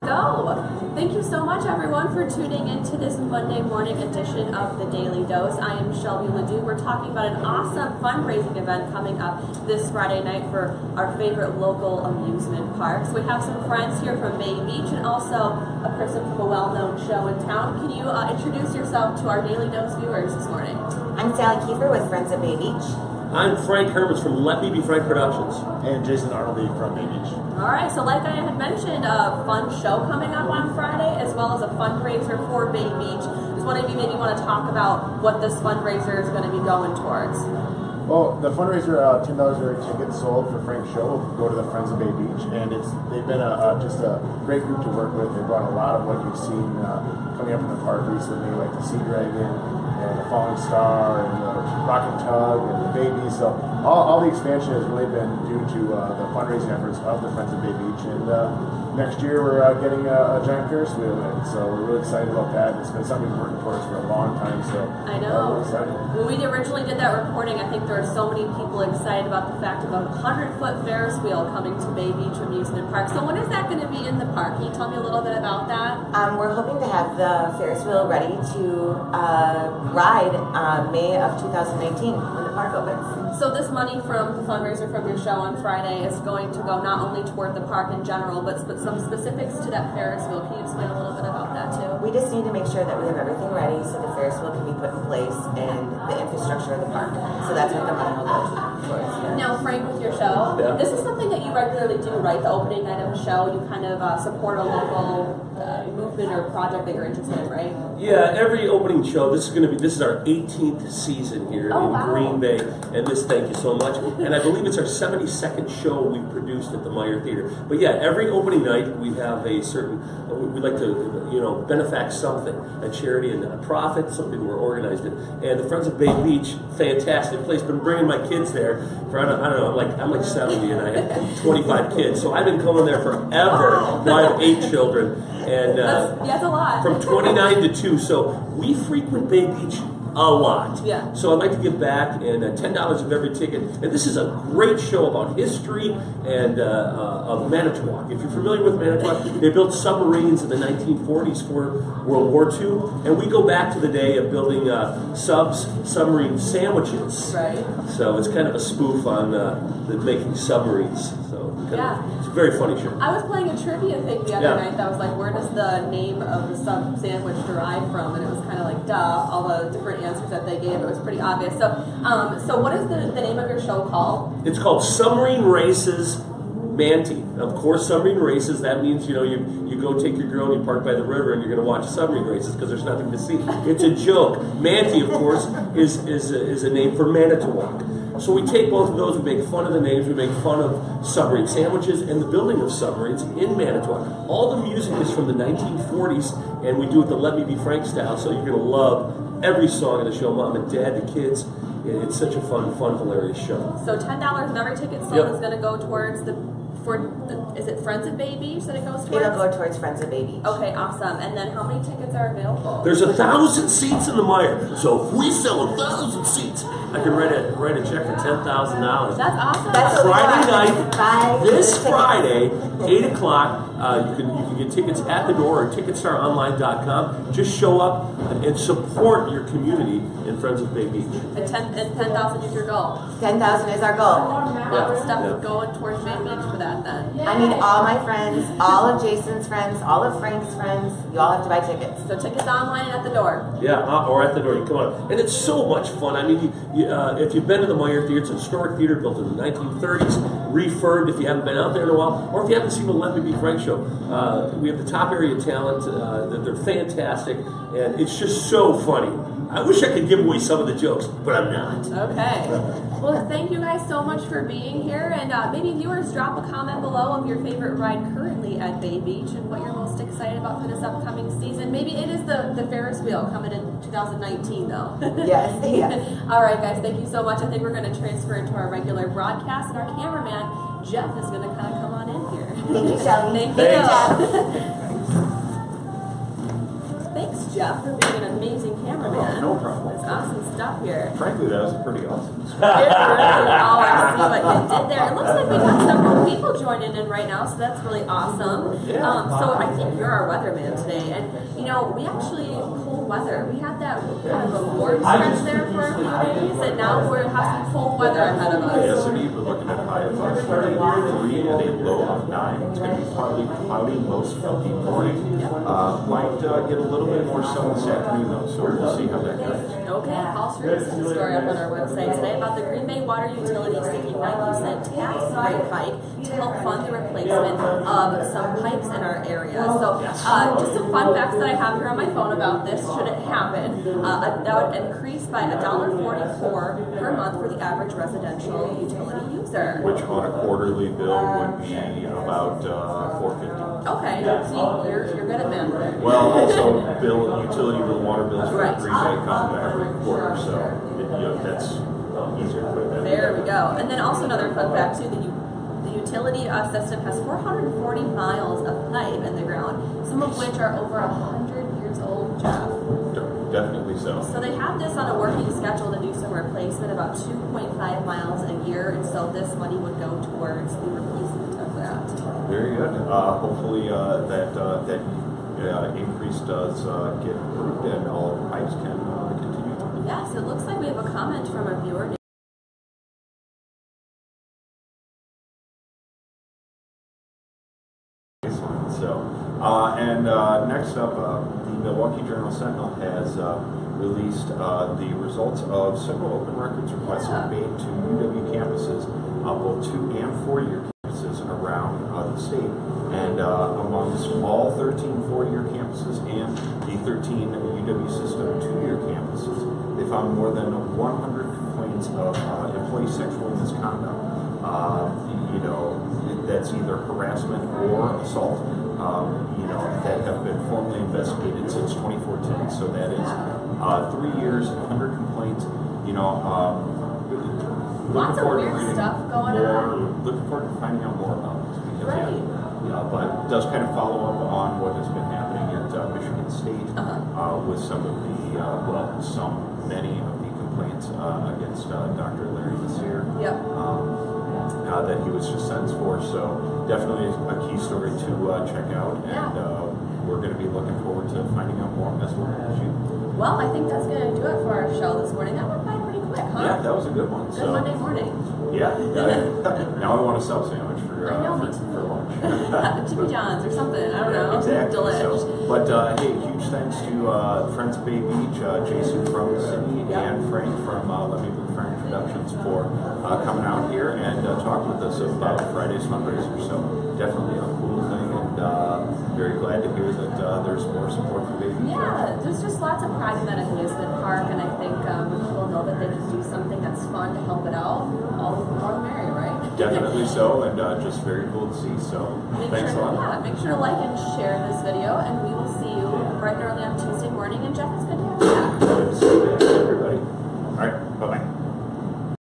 Go! Thank you so much, everyone, for tuning in to this Monday morning edition of the Daily Dose. I am Shelby Ledoux. We're talking about an awesome fundraising event coming up this Friday night for our favorite local amusement parks. We have some friends here from Bay Beach and also a person from a well-known show in town. Can you uh, introduce yourself to our Daily Dose viewers this morning? I'm Sally Kiefer with Friends of Bay Beach. I'm Frank Hermans from Let Me Be Frank Productions. And Jason Arnold from Bay Beach. All right, so like I had mentioned, a fun show coming up on Friday, as well as a fundraiser for Bay Beach. Just one of you maybe want to talk about what this fundraiser is going to be going towards. Well, the fundraiser, uh, ten dollars are tickets sold for Frank's show. will Go to the Friends of Bay Beach, and it's they've been a, a, just a great group to work with. They brought a lot of what you've seen uh, coming up in the park recently, like the Sea Dragon and the Falling Star and the Rocket Tug and the Baby. So all, all the expansion has really been due to uh, the fundraising efforts of the Friends of Bay Beach. And uh, next year we're uh, getting a, a, giant Ferris wheel in, so we're really excited about that. It's been something we've working towards for a long time. So I know. When we originally did that reporting, I think there were so many people excited about the fact of a hundred foot Ferris wheel coming to Bay Beach Amusement Park. So when is that going to be in the park? Can you tell me a little bit about that? Um, we're hoping to have the Ferris wheel ready to uh, ride uh, May of 2019 when the park opens. So this money from the fundraiser from your show on Friday is going to go not only toward the park in general, but, but some specifics to that Ferris wheel. Can you explain a little bit about that too? We just need to make sure that we have everything ready so the Ferris wheel can be put in place and the infrastructure of the park. So that's what the money will go towards. Now, Frank, with your show, yeah. this is something that you regularly do, right? The opening night of a show, you kind of uh, support a local uh, or project that you're interested in, right? Yeah, every opening show. This is going to be this is our 18th season here oh, in wow. Green Bay, and this thank you so much. And I believe it's our 72nd show we've produced at the Meyer Theater. But yeah, every opening night we have a certain. Uh, we'd like to, you know, benefact something, a charity, and a profit, something we're organized in. And the Friends of Bay Beach, fantastic place. Been bringing my kids there for I don't, I don't know, I'm like I'm like 70 and I have 25 kids, so I've been coming there forever. Now I have eight children, and uh, that's, yeah, that's a lot. from 29 to 2. So we frequent Bay Beach a lot. Yeah. So I'd like to give back, and uh, ten dollars of every ticket. And this is a great show about history and uh, uh, of Manitowoc. If you're familiar with Manitowoc, they built submarines in the 1940s for World War II, and we go back to the day of building uh, subs, submarine sandwiches. Right. So it's kind of a spoof on uh, the making submarines. So yeah. Of, it's a very funny show. I was playing a trivia thing the other Yeah. night that was like, where does the name of the sub sandwich derive from? And it was kind of like, duh, all the different answers that they gave. It was pretty obvious. So, um, so what is the, the name of your show called? It's called Submarine Races Manti. Of course, submarine races, that means, you know, you, you go take your girl and you park by the river and you're going to watch submarine races because there's nothing to see. It's a joke. Manti, of course, is, is, a, is a name for Manitowoc. So we take both of those, we make fun of the names, we make fun of submarine sandwiches and the building of submarines in Manitowoc. All the music is from the 1940s, and we do it the Let Me Be Frank style, so you're going to love every song in the show. Mom and Dad, the kids, it's such a fun, fun, hilarious show. So ten dollars of every ticket sold Yep. is going to go towards the for is it Friends of Bay Beach that it goes towards? It'll go towards Friends of Bay Beach. Okay, awesome. And then how many tickets are available? There's a thousand seats in the Meyer, so if we sell a thousand seats, I can write a write a check for ten thousand dollars. That's awesome. That's Friday night, Buy this. Friday, eight o'clock. Uh, you can you can get tickets at the door or ticketstaronline.com. Just show up and support your community in Friends of Bay Beach. and ten and ten thousand is your goal. 10,000 is our goal. Lots of stuff yeah. going towards Bay Beach for that then. I need all my friends, all of Jason's friends, all of Frank's friends. You all have to buy tickets. So tickets online and at the door. Yeah, uh, or at the door. You come on, and it's so much fun. I mean, you, uh, if you've been to the Meyer Theater, it's a historic theater built in the 1930s, refurbed. If you haven't been out there in a while, or if you haven't seen the Let Me Be Frank show, uh, we have the top area talent. Uh, they're fantastic, and it's just so funny. I wish I could give away some of the jokes, but I'm not. Okay. Well, thank you guys so much for being here. And uh, maybe viewers drop a comment below of your favorite ride currently at Bay Beach and what you're most excited about for this upcoming season. Maybe it is the, the Ferris wheel coming in 2019, though. Yes, yes. All right, guys. Thank you so much. I think we're going to transfer into our regular broadcast, and our cameraman Jeff is going to kind of come on in here. Thank you, Shelby. Thank Thanks. you. Jeff, for being an amazing cameraman. No problem. It's awesome stuff here. Frankly, that was pretty awesome. It really, oh, I see what you did there. It looks like we got several people joining in right now, so that's really awesome. Yeah. Um, so I think you're our weatherman today, and you know we actually cold weather. We had that kind of a warm stretch there for a few days, and now we're have some cold weather ahead of us. Yes, indeed. We're looking at high of uh, 33 and a low of 9. It's going to be partly cloudy most of the morning. Uh, might uh, get a little bit more sun this afternoon, though, so we'll see how that goes. Okay, Paul Stewart has a story up on our website today about the Green Bay Water Utility seeking 90 cent tax rate hike to help fund the replacement of some pipes in our area. So, uh, just some fun facts that I have here on my phone about this. Should it happen, uh, that would increase by $1.44 per month for the average residential utility user. Which on a quarterly bill would be about uh, 450 Okay, see, you're, you're good at math. Well, also bill utility bill, water bills for Right. Green Bay come every quarter, so it, you know, that's easier to put that. There we go. And then also another fun fact too, the, u- the utility uh, system has 440 miles of pipe in the ground, some of which are over 100 years old, Jeff. De- Definitely so. So they have this on a working schedule to do some replacement, about 2.5 miles a year, and so this money would go towards the replacement of that. Very good. Uh, hopefully uh, that uh, that increase does uh, get approved and all the pipes can uh, continue. Yes, it looks like we have a comment from a viewer. So, uh, and uh, next up, uh, the Milwaukee Journal Sentinel has uh, released uh, the results of several open records requests Yeah. made to UW campuses, uh, both two and four-year campuses around uh, the state. And all 13 four-year campuses and the 13 UW system two-year campuses, they found more than 100 complaints of uh, employee sexual misconduct. Uh, you know, that's either harassment or assault, um, you know, that have been formally investigated since 2014. So that is uh, three years, 100 complaints. You know, um, looking Lots of forward to weird reading stuff going more, on. Looking forward to finding out more about this. Because, Right. yeah, know, but does kind of follow up on what has been happening at uh, Michigan State Uh-huh. uh, with some of the, uh, well, some, many of the complaints uh, against uh, Dr. Larry Nassar Yep. um, uh, that he was just sentenced for. So definitely a key story to uh, check out, and Yeah. uh, we're going to be looking forward to finding out more as well. Well, I think that's going to do it for our show this morning. That went by pretty quick, huh? Yeah, that was a good one. Good So Monday morning. yeah, now I want a sub sandwich for, I know, uh, me for, too. for lunch. Jimmy John's or something. I don't know. Exactly. Delish. So, but uh, hey, huge thanks to uh, Friends of Bay Beach, uh, Jason from the city, Yeah. and Frank from uh, Let Me Be Frank Productions for uh, coming out here and uh, talking with us about Friday's fundraiser. So definitely a cool thing, and uh, very glad to hear that uh, there's more support for Bay Yeah, there's just lots of pride in that amusement park, and I think um, when people know that they can do something that's fun to help it out, all the more the merrier, right? Definitely so, and uh, just very cool to see. So Make thanks sure, a lot. yeah, make sure to like and share this video, and we will see you bright and early on Tuesday morning. And Jeff, it's good to have you back.